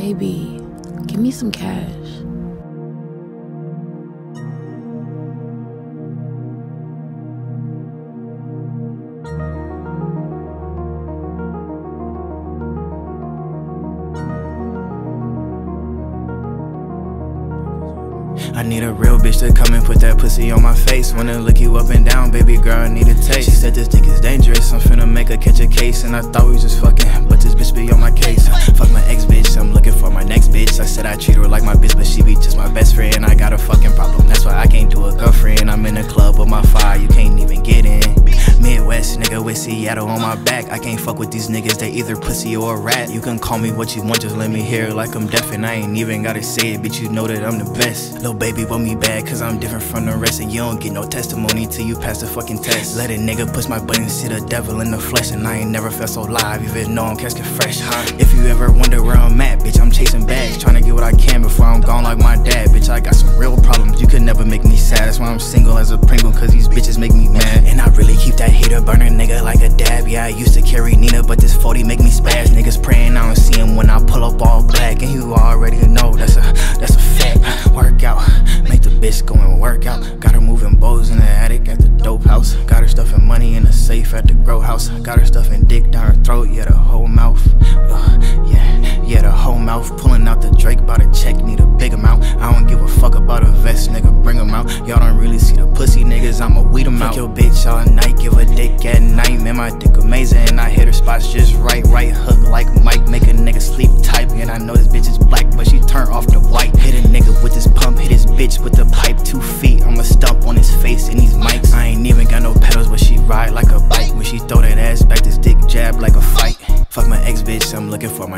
Baby, give me some cash. I need a real bitch to come and put that pussy on my face. Wanna look you up and down, baby girl, I need a taste. She said this dick is dangerous, I'm finna make her catch a case. And I thought we was just fucking, but this bitch be on my case. Fuck my ex bitch, I'm said I treat her like my bitch, but she be just my best friend. I got a fucking problem, that's why I can't do a girlfriend. Seattle on my back. I can't fuck with these niggas, they either pussy or a rat. You can call me what you want, just let me hear it like I'm deaf. And I ain't even gotta say it, bitch, you know that I'm the best. Little baby want me bad, cause I'm different from the rest. And you don't get no testimony till you pass the fucking test. Let a nigga push my buttons, see the devil in the flesh. And I ain't never felt so live, even though I'm casket fresh, huh? If you ever wonder where I'm at, bitch, I'm chasing bags. Trying to get what I can before I'm gone like my dad. Bitch, I got some real problems, you could never make me sad. That's why I'm single as a Pringle, cause these bitches make me mad. And I really keep that hater burner Yeah, I used to carry Nina, but this 40 make me spaz. Niggas praying I don't see him when I pull up all black. And you already know that's a that's a fact. Work out, make the bitch go and work out. Got her moving bows in the attic at the dope house. Got her stuffing money in the safe at the grow house. Got her stuffing dick down her throat, yeah, the whole mouth. Uh, yeah, yeah, the whole mouth. Pulling out the Drake, by the check, need give a fuck about a vest, nigga, bring them out. Y'all don't really see the pussy niggas, I'ma weed them out. Fuck your bitch all night, give a dick at night. Man, my dick amazing, and I hit her spots just right. Right hook like Mike, make a nigga sleep tight. And I know this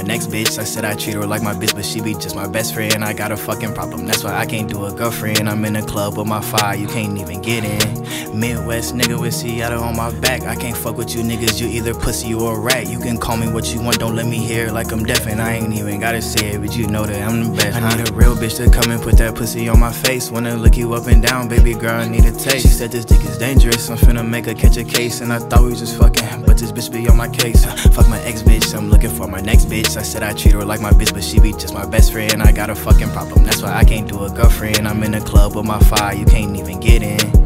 my next bitch. I said I treat her like my bitch, but she be just my best friend. I got a fucking problem, that's why I can't do a girlfriend. I'm in a club with my fire, you can't even get in. Midwest nigga with Seattle on my back. I can't fuck with you niggas, you either pussy or a rat. You can call me what you want, don't let me hear it like I'm deaf. And I ain't even gotta say it, but you know that I'm the best. I need a real bitch to come and put that pussy on my face. Wanna look you up and down, baby girl, I need a taste. She said this dick is dangerous, I'm finna make her catch a case. And I thought we was just fucking, but this bitch be on my case. Fuck my ex bitch, I'm looking for my next bitch. I said I treat her like my bitch, but she be just my best friend. I got a fucking problem, that's why I can't do a girlfriend. I'm in a club with my fire, you can't even get in.